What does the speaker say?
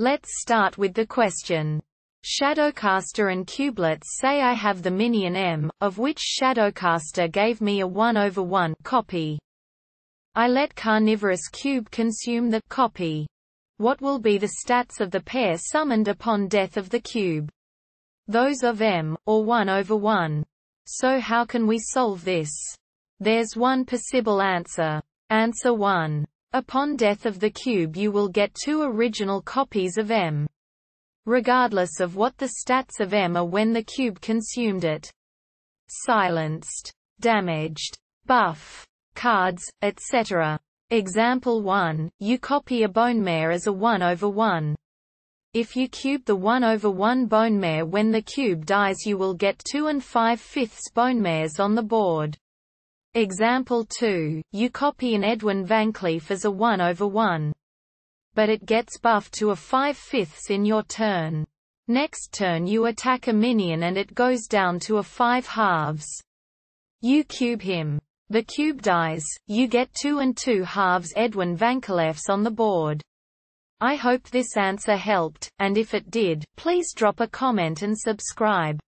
Let's start with the question. Shadowcaster and Cubelets say I have the minion M, of which Shadowcaster gave me a 1 over 1 copy. I let Carnivorous Cube consume the copy. What will be the stats of the pair summoned upon death of the cube? Those of M, or 1 over 1. So how can we solve this? There's one possible answer. Answer 1. Upon death of the cube you will get two original copies of M. Regardless of what the stats of M are when the cube consumed it. Silenced. Damaged. Buff. Cards, etc. Example 1, you copy a bonemare as a 1 over 1. If you cube the 1 over 1 bonemare when the cube dies you will get 2 and 5 fifths bonemares on the board. Example 2, you copy an Edwin Vancleef as a 1 over 1. But it gets buffed to a 5 fifths in your turn. Next turn you attack a minion and it goes down to a 5 halves. You cube him. The cube dies, you get 2 and 2 halves Edwin Vancleefs on the board. I hope this answer helped, and if it did, please drop a comment and subscribe.